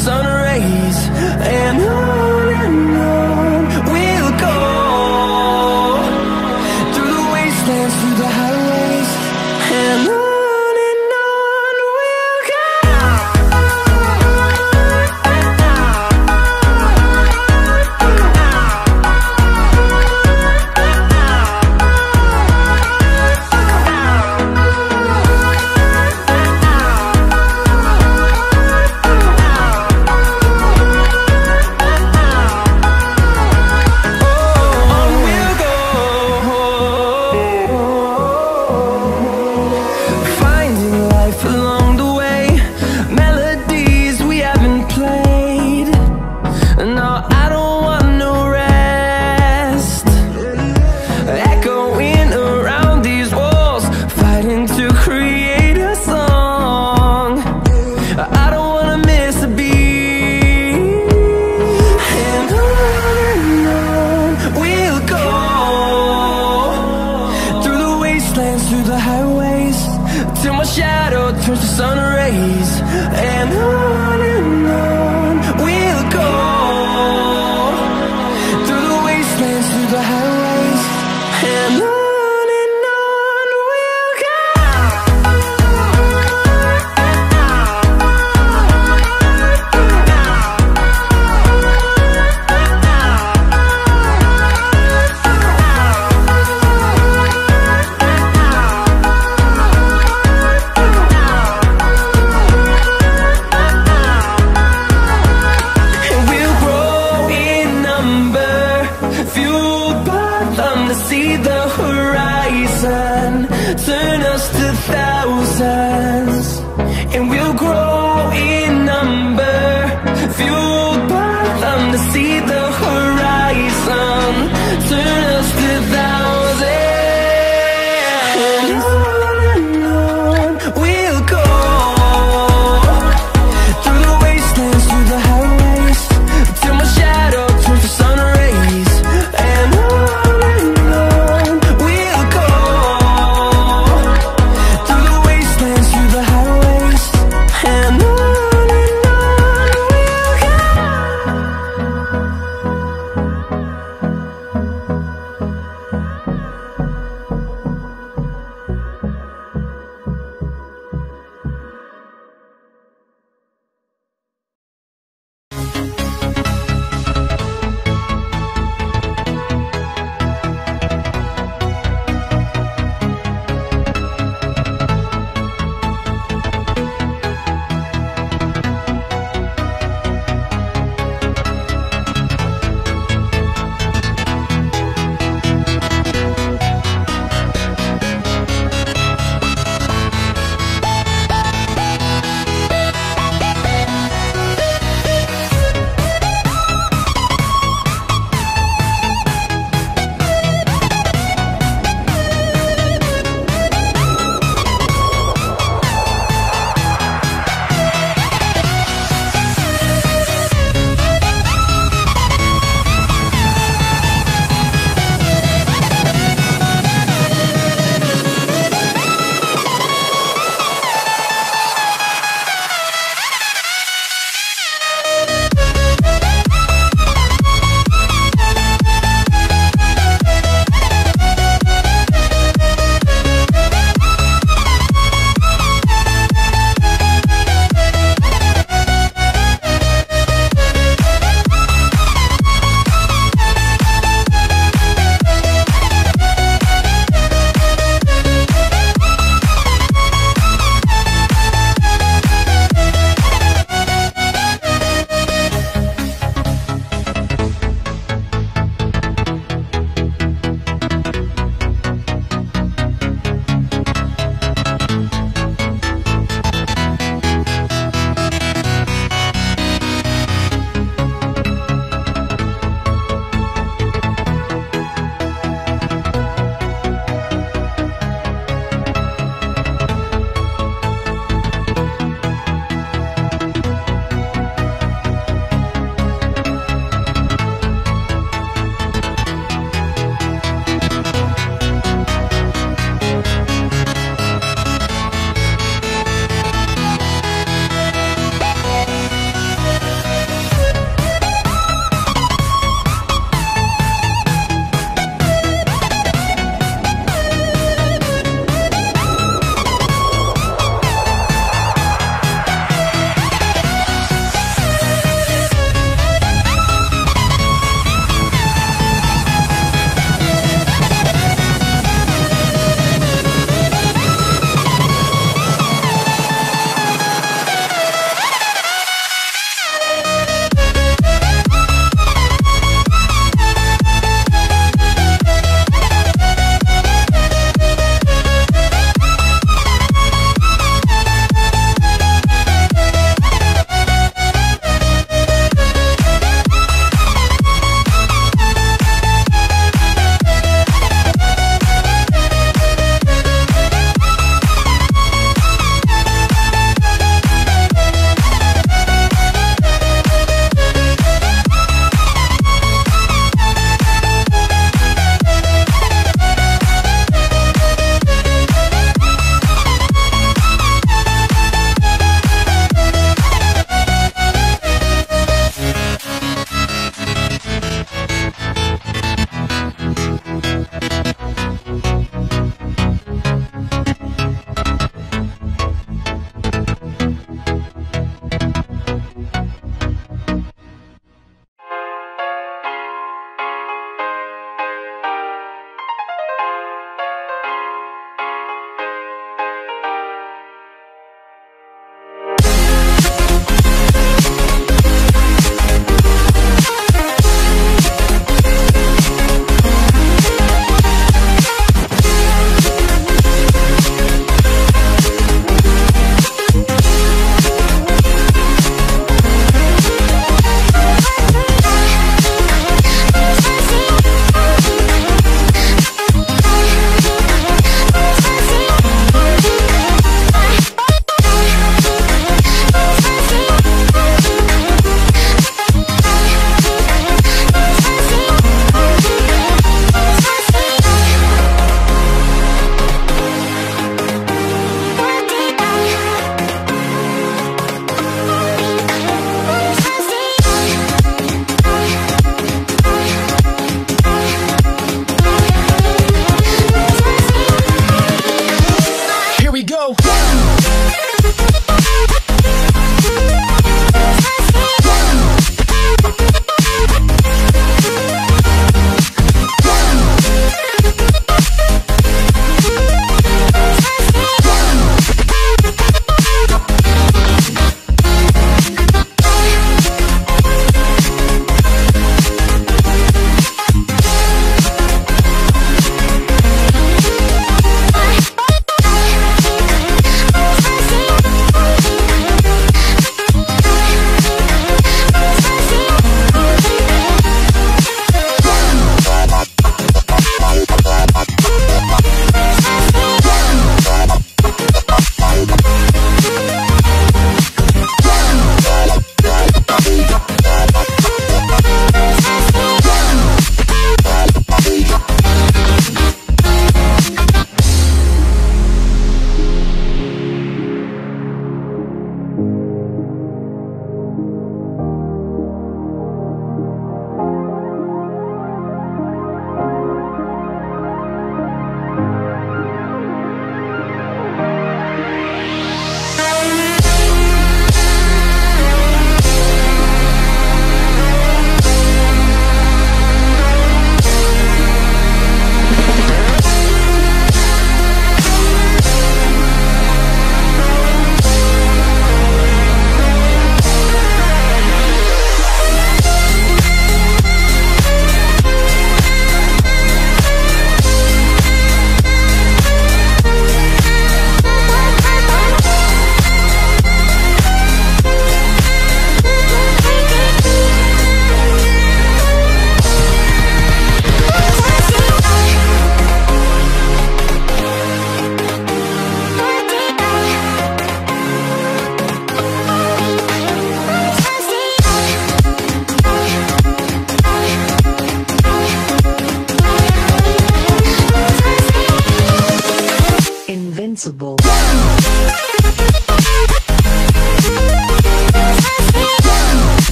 sun rays.